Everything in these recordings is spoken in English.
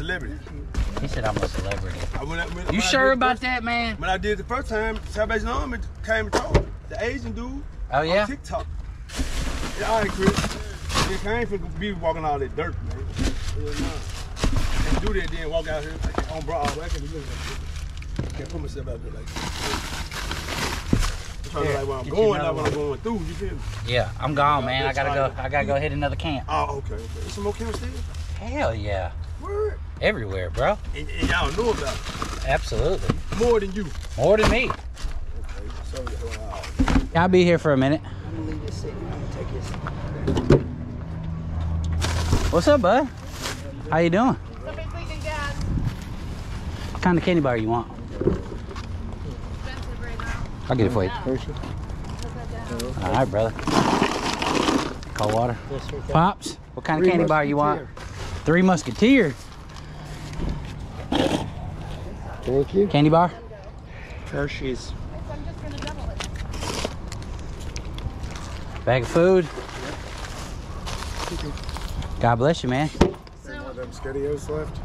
celebrity. He said I'm a celebrity. I- when I- when- when You I sure did about first- that, man? When I did the first time, Salvation Army came and told me, the Asian dude Oh yeah. on TikTok. Yeah, all right, Chris. Yeah, I ain't finna be walking all that dirt, man. Hell nah. Can't do that then walk out here like, on Broadway. I can't be looking like that. Can't put myself out there like that. I'm trying to like where I'm Get going, another not what I'm going through. You feel me? Yeah, I'm gone, man. I gotta go. I gotta go hit another camp. Oh, okay, okay. There's some more camps there? Hell yeah, Word. Everywhere, bro. And, and y'all know about it. Absolutely, More than you. more than me. Okay, so, I'll be here for a minute. I'm gonna leave this sitting. I'm gonna take his. What's up, bud? How you doing? Somebody's leaving gas. What kind of candy bar you want? Expensive right now. I'll get it for you. All right, brother. Cold water. Pops, what kind of candy bar you want? Three Musketeer. Thank you. Candy bar? Hershey's. I'm just gonna double it. Bag of food. God bless you, man. Have them Skedios left?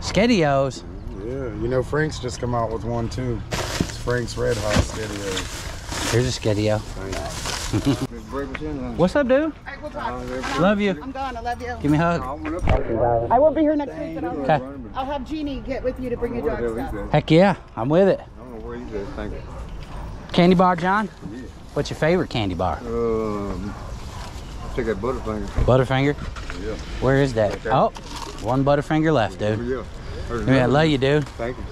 Skedios. Yeah, you know Frank's just come out with one too. It's Frank's Red Hot Skedios. Here's a Skedio. Thanks. What's up, dude? All right, we'll talk. Love you. I'm gone. I love you. Give me a hug. I won't be here next week, but I'll, Okay. I'll have Jeannie get with you to bring you drug stuff. Heck yeah, I'm with it. I don't know where he's at. Thank you. Candy bar, John? What's your favorite candy bar? Um, I'll take that Butterfinger. Butterfinger? Yeah. Where is that? Oh, one Butterfinger left, dude. Yeah. Yeah, I love one. you, dude. Thank you.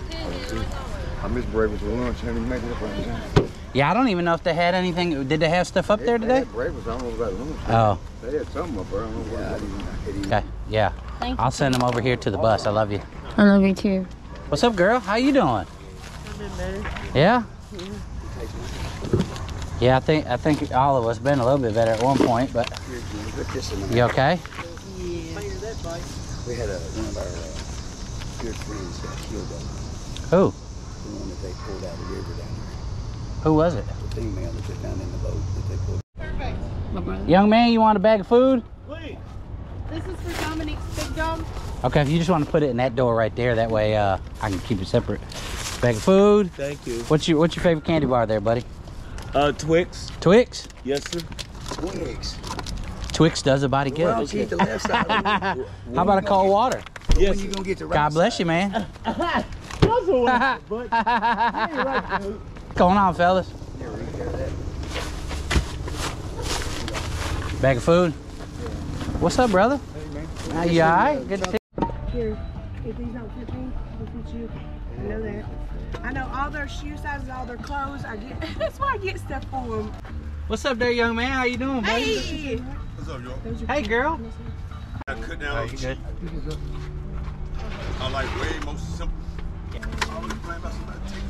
I missed breakfast for lunch. I didn't make it up on time. Yeah, I don't even know if they had anything. Did they have stuff up there They today? had breakfast. I don't know about. Oh, They had something up there. I don't know what it is. okay. Yeah. I'll send them over here to the bus. I love you. I love you too. What's up, girl? How you doing? Yeah. Yeah, I think I think all of us been a little bit better at one point, but Put this in you okay? We had a, one of our uh, good friends got killed Who? the one that they pulled out of the river down there. Who was it? The female that was down in the boat that they pulled. Young man, you want a bag of food? Please. This is for Dominique's big dog. Okay, if you just want to put it in that door right there, that way uh, I can keep it separate. Bag of food. Thank you. What's your What's your favorite candy bar there, buddy? Uh, Twix. Twix. Yes, sir. Twix. Twix does a body Well, good. keep the left side. How about a cold water? Yes. When you gonna get the right God bless side? you, man. That's the one. What's going on, fellas? Bag of food. What's up, brother? How you all right? Good to see Here, if these don't fit me, they'll fit you. I know that. I know all their shoe sizes, all their clothes. I get. That's why I get stuff for them. What's up there, young man? How you doing, buddy? Hey, what's up, y'all? Hey, girl. I cut down. You good? I like way more simple. I was playing about somebody taking this.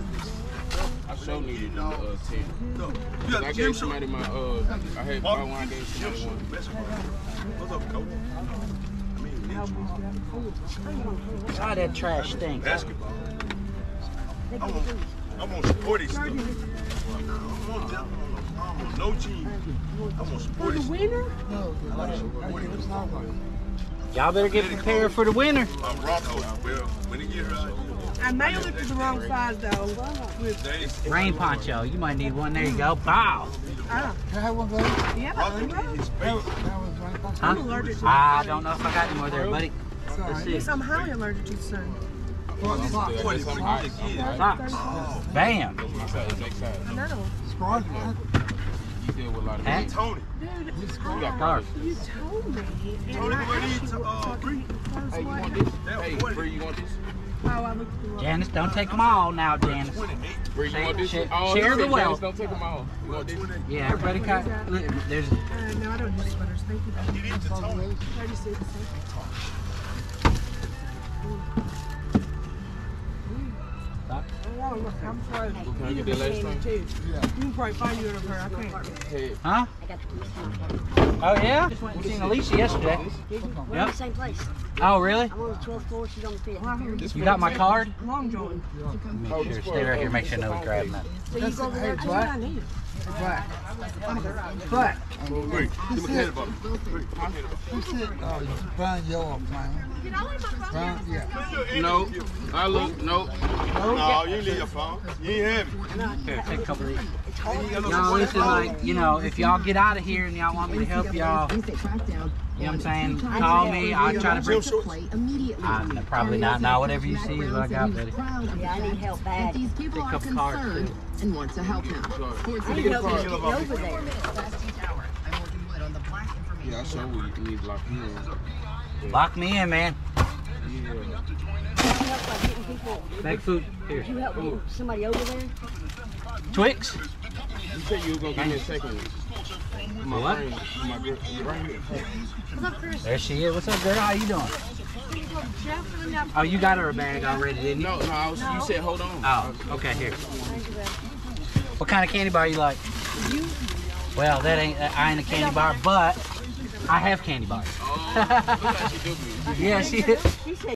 I sure needed a uh, 10. No, you I got gym gave somebody my, uh, I had my one, I gave somebody one. What's up, coach? I mean, ninja. Ah, that trash stinks. basketball. I want, I want sporty stuff. I don't want. I don't want no jeans. I want sporty stuff. winter? I like sporty stuff. Y'all better get prepared for the winter. My Rocco, well, when he get here, I mailed it to the wrong size though. Rain poncho. You might need one. There you go. Bow. ah, yeah, Rocco in his face. Huh? allergic to I don't know if I got any more there, buddy. Let's see. I'm highly allergic to sun. What is That's it? some hot. Socks. Bam. My size, next size. I know. You deal with a lot of Hat. Tony. Dude, You got Scarf. you told me. Tony, I what asked is, you uh, so I free? couldn't close Hey, you want this? That Hey, Bree, you want this? Oh, I looked at the wrong. Janice, don't take them all now, Janice. 28. Bree, you want this? Share- Oh, share the wealth. Don't take them all. You want this? Yeah, everybody got. look, There's. Uh, no, I don't do sweaters. Thank you. Get into Tony. 36. Hey, Huh? Oh yeah. And seen Alicia yesterday. We're Yep. in the same place. Oh really? I'm on the 12th floor, she's on the 5th. You got my card? Long John. Make sure, stay right here. Make sure nobody's grabbing that. So you go over there That's too? what I. Wait, give me a head about Who said, oh, brown yellow flannel? Brown, yeah. No. I look. Nope. No, you leave your phone. You ain't have it. Here, take a couple of these. Y'all, this is like, you know, if y'all get out of here and y'all want me to help y'all, you know what I'm saying? Call me. I'll try to bring. I'm probably not. Now, whatever you see is what I got, buddy. Yeah, I need help bad. These people Pick are cards, concerned and want to help him. I need help getting over there. Yeah, I sure we need to lock me in. Lock me in, man. You help by getting people. Make food. Here. You help get somebody over there. Twix? You said you were gonna give me a second. My What? brain, my grip, right here. There she is. What's up, girl? How you doing? Oh, you got her a bag already, didn't you? No, no, I was, you said hold on. Oh, okay, here. What kind of candy bar you like? Well, that ain't, I ain't a candy bar, but I have candy bars. Oh, look like she do me. Yeah, she, She said